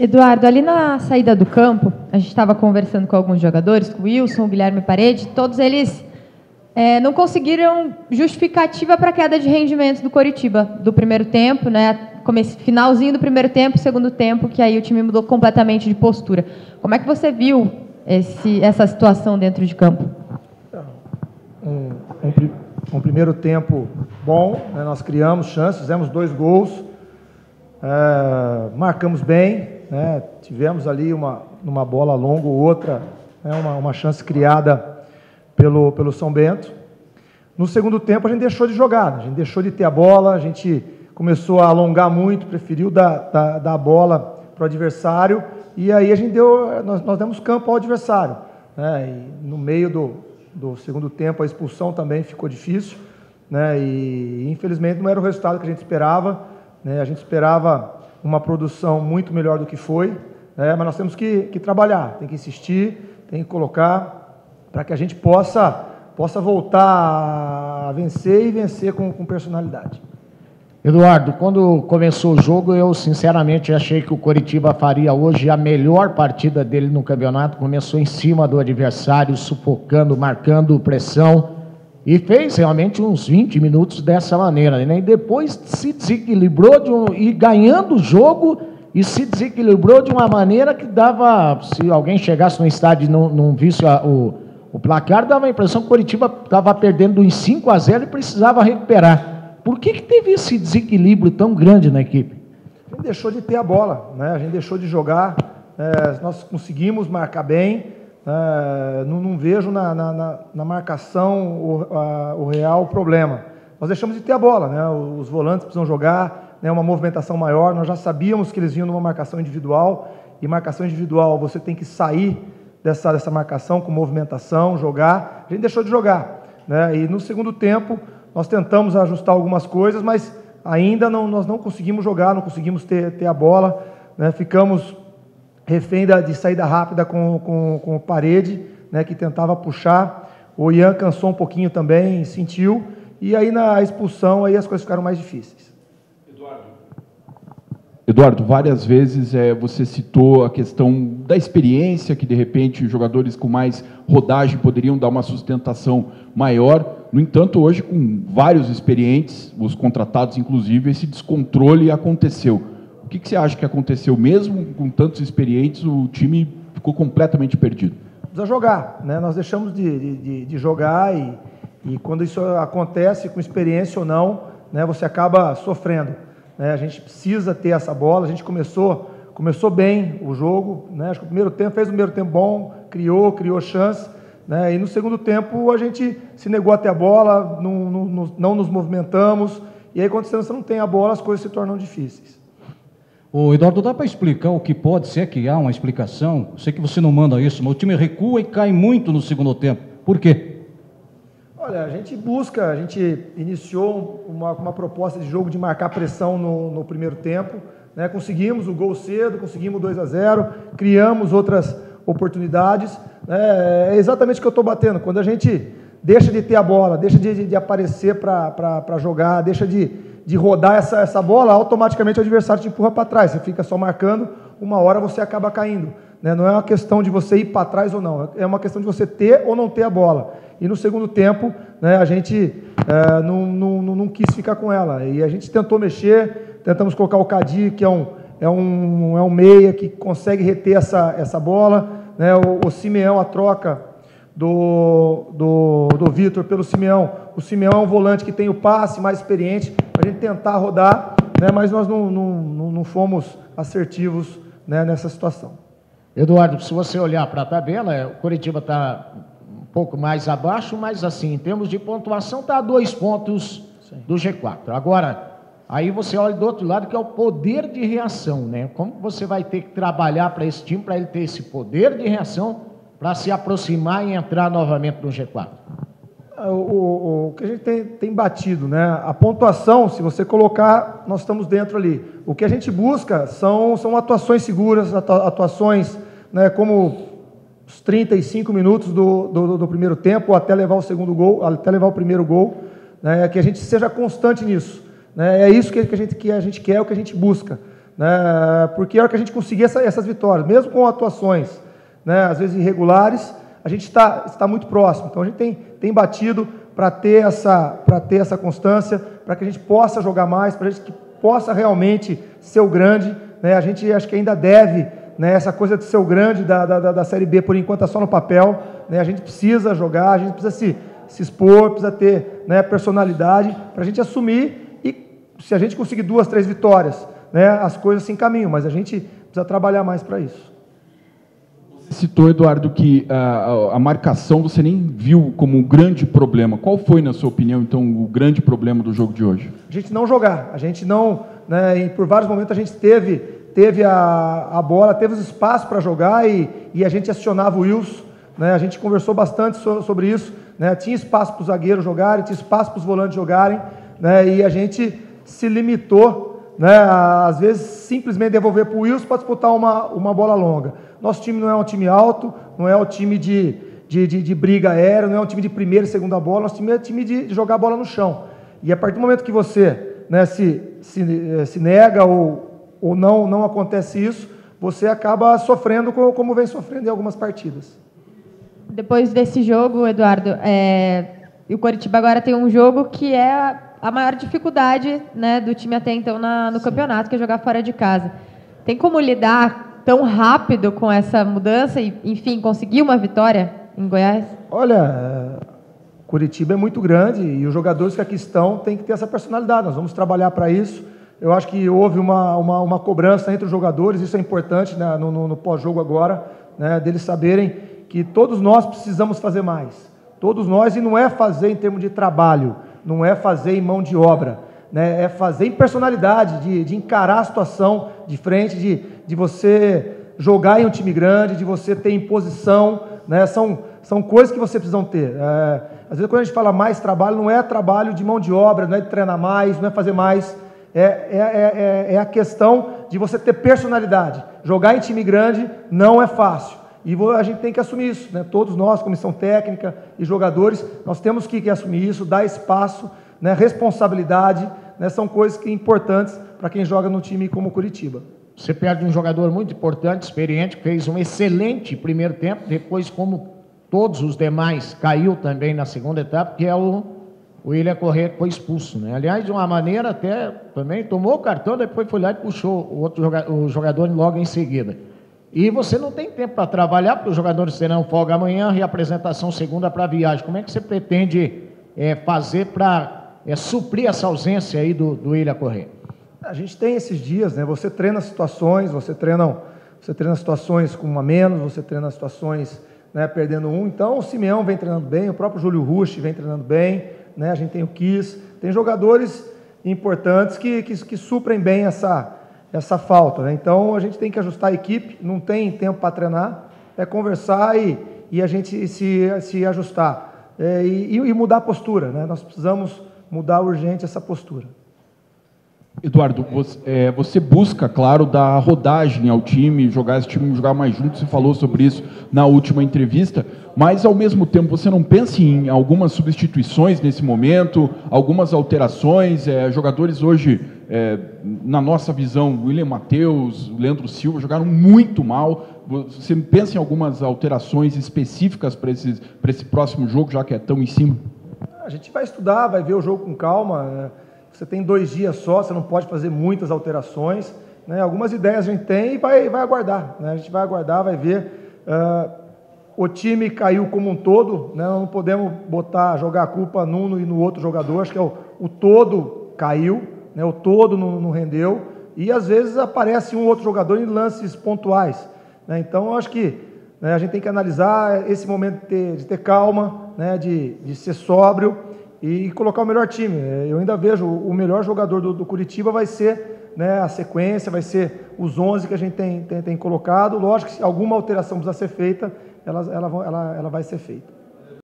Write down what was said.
Eduardo, ali na saída do campo, a gente estava conversando com alguns jogadores, com o Wilson, o Guilherme Parede, todos eles é, não conseguiram justificativa para a queda de rendimento do Coritiba do primeiro tempo, né? Finalzinho do primeiro tempo, segundo tempo, que aí o time mudou completamente de postura. Como é que você viu esse, essa situação dentro de campo? Um, um, um primeiro tempo bom, né? nós criamos chances, fizemos dois gols, é, marcamos bem, né? tivemos ali uma, uma bola longa ou outra, né? uma, uma chance criada pelo, pelo São Bento. No segundo tempo a gente deixou de jogar, a gente deixou de ter a bola, a gente começou a alongar muito, preferiu dar, dar, dar a bola para o adversário e aí a gente deu, nós, nós demos campo ao adversário. Né? E no meio do, do segundo tempo a expulsão também ficou difícil, né? E infelizmente não era o resultado que a gente esperava. Né? A gente esperava uma produção muito melhor do que foi, né? mas nós temos que, que trabalhar, tem que insistir, tem que colocar para que a gente possa, possa voltar a vencer e vencer com, com personalidade. Eduardo, quando começou o jogo, eu sinceramente achei que o Coritiba faria hoje a melhor partida dele no campeonato. Começou em cima do adversário, sufocando, marcando pressão e fez realmente uns 20 minutos dessa maneira. Né? E depois se desequilibrou de um, e ganhando o jogo e se desequilibrou de uma maneira que dava, se alguém chegasse no estádio e não, não visse a, o o placar dava a impressão que o Coritiba estava perdendo em 5 a 0 e precisava recuperar. Por que, que teve esse desequilíbrio tão grande na equipe? A gente deixou de ter a bola, né? a gente deixou de jogar, é, nós conseguimos marcar bem, é, não, não, vejo na, na, na marcação o, a, o, real problema. Nós deixamos de ter a bola, né? os volantes precisam jogar, né? uma movimentação maior, nós já sabíamos que eles vinham numa marcação individual, e marcação individual você tem que sair dessa, dessa marcação com movimentação, jogar. A gente deixou de jogar. Né? E no segundo tempo, nós tentamos ajustar algumas coisas, mas ainda não, nós não conseguimos jogar, não conseguimos ter, ter a bola. Né? Ficamos refém da, de saída rápida com, com, com parede, né? que tentava puxar. O Ian cansou um pouquinho também, sentiu. E aí na expulsão aí as coisas ficaram mais difíceis. Eduardo, várias vezes é, você citou a questão da experiência, que de repente jogadores com mais rodagem poderiam dar uma sustentação maior. No entanto, hoje, com vários experientes, os contratados inclusive, esse descontrole aconteceu. O que, que você acha que aconteceu? Mesmo com tantos experientes, o time ficou completamente perdido. Precisa jogar, né? nós deixamos de, de, de jogar e, e quando isso acontece, com experiência ou não, né, você acaba sofrendo. Né? A gente precisa ter essa bola. A gente começou, começou bem o jogo. Né? Acho que o primeiro tempo fez o primeiro tempo bom, criou, criou chance. Né? E no segundo tempo a gente se negou a ter a bola, não, não, não nos movimentamos. E aí, quando você não tem a bola, as coisas se tornam difíceis. O Eduardo, dá para explicar o que pode ser que há uma explicação? Sei que você não manda isso, mas o time recua e cai muito no segundo tempo. Por quê? Olha, a gente busca, a gente iniciou uma, uma proposta de jogo de marcar pressão no, no primeiro tempo. Né? Conseguimos o gol cedo, conseguimos 2 a 0 criamos outras oportunidades. Né? É exatamente o que eu estou batendo. Quando a gente deixa de ter a bola, deixa de, de, aparecer para jogar, deixa de, de rodar essa, essa bola, automaticamente o adversário te empurra para trás. Você fica só marcando, uma hora você acaba caindo. Né? Não é uma questão de você ir para trás ou não, é uma questão de você ter ou não ter a bola. E no segundo tempo, né, a gente é, não, não, não, quis ficar com ela. E a gente tentou mexer, tentamos colocar o Cadi, que é um, é um, é um meia que consegue reter essa, essa bola. Né, o, o Simeão, a troca do, do, do Vitor pelo Simeão. O Simeão é um volante que tem o passe mais experiente, para a gente tentar rodar, né, mas nós não, não, não fomos assertivos né, nessa situação. Eduardo, se você olhar para a tabela, o Curitiba está um pouco mais abaixo, mas assim, em termos de pontuação, está a dois pontos Sim. do G4. Agora, aí você olha do outro lado, que é o poder de reação, né? Como você vai ter que trabalhar para esse time, para ele ter esse poder de reação, para se aproximar e entrar novamente no G4? É, o, o, o, que a gente tem, tem, batido, né? A pontuação, se você colocar, nós estamos dentro ali. O que a gente busca são, são atuações seguras, atuações né, como os 35 minutos do, do, do, primeiro tempo, até levar o segundo gol, até levar o primeiro gol, né, que a gente seja constante nisso. Né, é isso que a, gente, que a gente quer, é o que a gente busca. né? porque a hora que a gente conseguir essa, essas vitórias, mesmo com atuações né, às vezes irregulares, a gente está, está muito próximo. Então a gente tem, tem batido para ter, essa, ter essa constância, para que a gente possa jogar mais, para a gente que possa realmente ser o grande. Né? A gente acho que ainda deve né, essa coisa de ser o grande da, da, da Série B, por enquanto, é só no papel. Né? A gente precisa jogar, a gente precisa se, se expor, precisa ter né, personalidade para a gente assumir e se a gente conseguir duas, três vitórias, né, as coisas se encaminham, mas a gente precisa trabalhar mais para isso. Citou, Eduardo, que a, a, marcação você nem viu como um grande problema. Qual foi, na sua opinião, então, o grande problema do jogo de hoje? A gente não jogar. A gente não. Né, por vários momentos a gente teve, teve a, a bola, teve os espaços para jogar e, e a gente acionava o Wilson. Né, a gente conversou bastante so, sobre isso. Né, tinha espaço para os zagueiros jogarem, tinha espaço para os volantes jogarem. Né, e a gente se limitou, né, às vezes, simplesmente devolver para o Wilson para disputar uma, uma bola longa. Nosso time não é um time alto, não é um time de, de, de, de briga aérea, não é um time de primeira e segunda bola, nosso time é um time de, de jogar a bola no chão. E a partir do momento que você né, se, se, eh, se nega ou, ou não, não acontece isso, você acaba sofrendo como, como vem sofrendo em algumas partidas. Depois desse jogo, Eduardo, é, o Coritiba agora tem um jogo que é a maior dificuldade né, do time até então na, no Sim. campeonato, que é jogar fora de casa. Tem como lidar tão rápido com essa mudança e, enfim, conseguir uma vitória em Goiás? Olha, Curitiba é muito grande e os jogadores que aqui estão têm que ter essa personalidade. Nós vamos trabalhar para isso. Eu acho que houve uma, uma, uma, cobrança entre os jogadores, isso é importante né, no, no, no pós-jogo agora, né, deles saberem que todos nós precisamos fazer mais. Todos nós, e não é fazer em termos de trabalho, não é fazer em mão de obra, né, é fazer em personalidade, de, de encarar a situação de frente, de, de você jogar em um time grande, de você ter imposição, né? são, são coisas que você precisa ter. É, às vezes, quando a gente fala mais trabalho, não é trabalho de mão de obra, não é de treinar mais, não é fazer mais. É, é, é, é, é a questão de você ter personalidade. Jogar em time grande não é fácil. E a gente tem que assumir isso. Né? Todos nós, comissão técnica e jogadores, nós temos que, assumir isso, dar espaço, né? responsabilidade. Né? São coisas que importantes para quem joga num time como Curitiba. Você perde um jogador muito importante, experiente, fez um excelente primeiro tempo, depois, como todos os demais, caiu também na segunda etapa, que é o, William Corrêa, que foi expulso. Né? Aliás, de uma maneira até também tomou o cartão, depois foi lá e puxou o outro o jogador logo em seguida. E você não tem tempo para trabalhar, porque os jogadores terão folga amanhã, reapresentação segunda para viagem. Como é que você pretende é, fazer para é, suprir essa ausência aí do, do William Corrêa? A gente tem esses dias, né? Você treina situações, você treina, você treina situações com uma menos, você treina situações né, perdendo um. Então o Simeão vem treinando bem, o próprio Júlio Rush vem treinando bem, né? A gente tem o Kiss, tem jogadores importantes que, que, que suprem bem essa, essa falta. Né? Então a gente tem que ajustar a equipe, não tem tempo para treinar, é conversar e, e a gente se, se ajustar é, e, e, mudar a postura. Né? Nós precisamos mudar urgente essa postura. Eduardo, você, é, você, busca, claro, dar rodagem ao time, jogar esse time jogar mais junto. Você falou sobre isso na última entrevista, mas ao mesmo tempo você não pensa em algumas substituições nesse momento, algumas alterações. É, jogadores hoje, é, na nossa visão, William Matheus, Leandro Silva jogaram muito mal. Você pensa em algumas alterações específicas para esse, esse próximo jogo, já que é tão em cima? A gente vai estudar, vai ver o jogo com calma. Né? Você tem dois dias só, você não pode fazer muitas alterações. Né? Algumas ideias a gente tem e vai, vai aguardar. Né? A gente vai aguardar, vai ver. Uh, o time caiu como um todo, né? não podemos botar, jogar a culpa num e no outro jogador. Acho que é o, o todo caiu, né? o todo não, não, rendeu. E às vezes aparece um outro jogador em lances pontuais. Né? Então, acho que né, a gente tem que analisar esse momento de ter, de ter calma, né, de, de ser sóbrio e colocar o melhor time. É, eu ainda vejo o melhor jogador do, do Curitiba vai ser né, a sequência, vai ser os 11 que a gente tem, tem, tem colocado. Lógico que se alguma alteração precisa ser feita, ela, ela, ela, ela vai ser feita.